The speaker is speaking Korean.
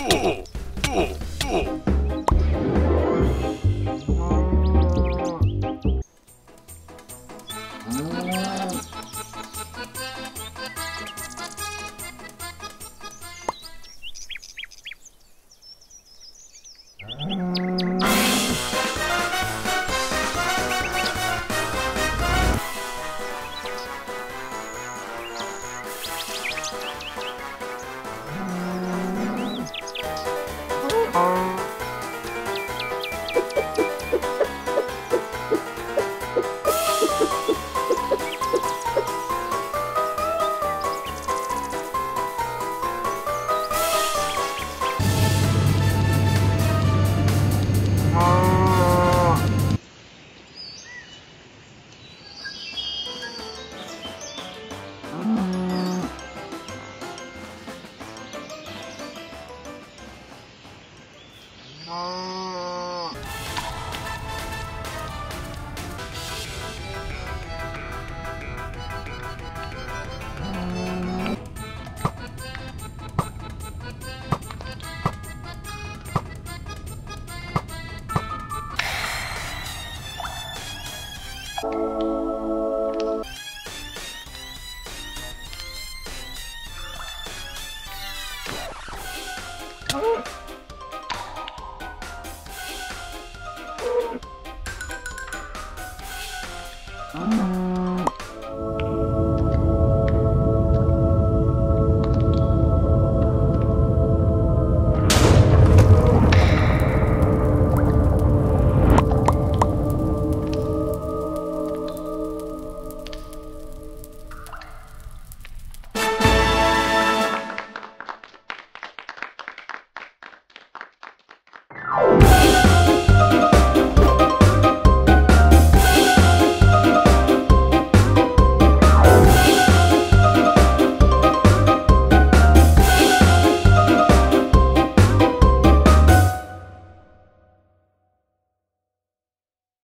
Ooh. on. 아. Oh! you